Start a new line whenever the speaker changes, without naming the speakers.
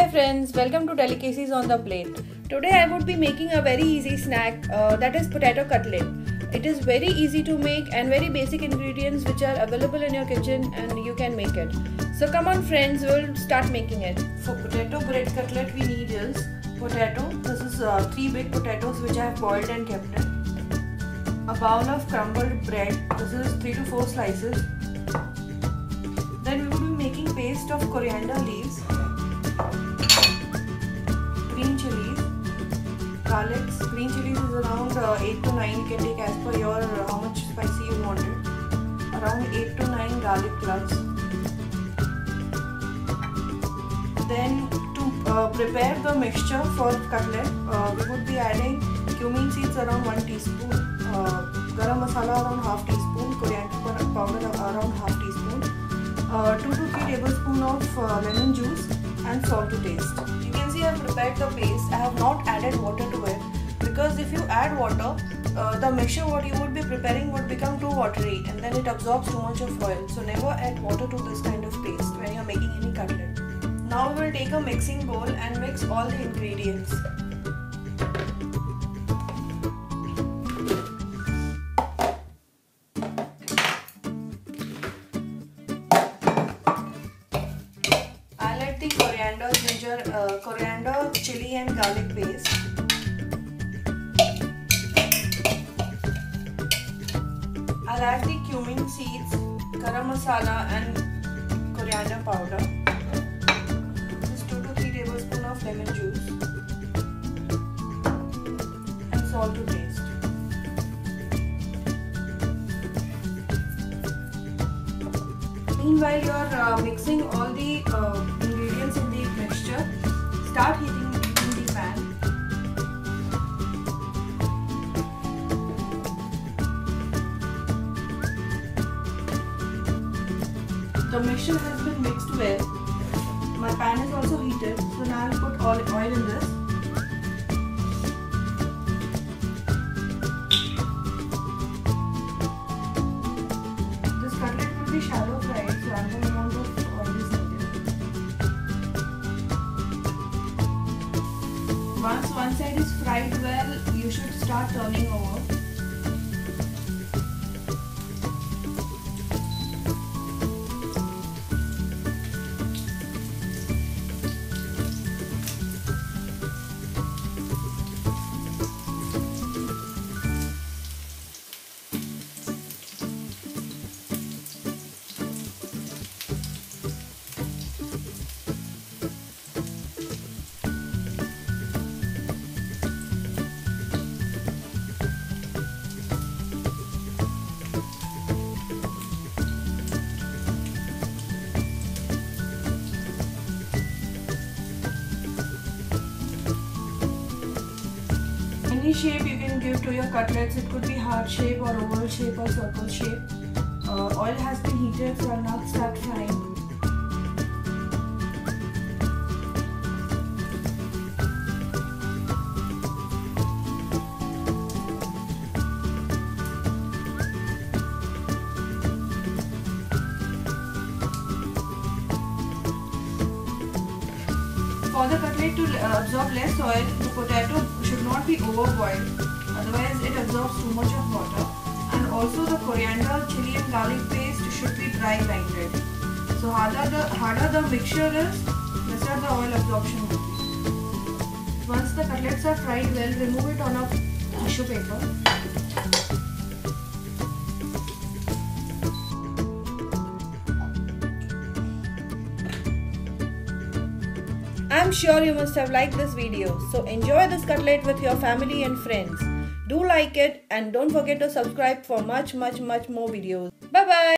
Hi friends, welcome to Delicacies on the Plate. Today I would be making a very easy snack uh, that is potato cutlet. It is very easy to make and very basic ingredients which are available in your kitchen and you can make it. So come on friends, we'll start making it. For potato bread cutlet we need is potato. This is uh, 3 big potatoes which I have boiled and kept in. A bowl of crumbled bread. This is 3 to 4 slices. Then we will be making paste of coriander leaves garlics. Green chilies is around uh, 8 to 9. You can take as per your uh, how much spicy you want it. Around 8 to 9 garlic cloves. Then to uh, prepare the mixture for cutlet, uh, we would be adding cumin seeds around 1 teaspoon, uh, garam masala around half teaspoon, coriander powder around half teaspoon, uh, 2 to 3 tablespoon of lemon juice and salt to taste. You can see I have prepared the paste. I have not added water to it because if you add water, uh, the mixture what you would be preparing would become too watery and then it absorbs too much of oil. So never add water to this kind of paste when you are making any cutlet. Now we will take a mixing bowl and mix all the ingredients. the coriander, ginger, uh, coriander, chili and garlic paste. I'll add the cumin seeds, garam masala and coriander powder. Is 2 to 3 tablespoons of lemon juice and salt to taste. Meanwhile, you are uh, mixing all the uh, ingredients in the mixture. Start The mixture has been mixed well. My pan is also heated, so now I'll put all oil in this. This cutlet will be shallow fried, so ample amount of oil is needed. Once one side is fried well, you should start turning over. Any shape you can give to your cutlets. It could be heart shape or oval shape or circle shape. Uh, oil has been heated so I'll now start frying. For the cutlet to uh, absorb less oil, the potato should not be overboiled, otherwise it absorbs too much of water. And also the coriander, chili and garlic paste should be dry grinded. So harder the, harder the mixture is, lesser the oil absorption will be. Once the cutlets are fried well, remove it on a tissue paper. I'm sure you must have liked this video. So enjoy this cutlet with your family and friends. Do like it and don't forget to subscribe for much much much more videos. Bye bye.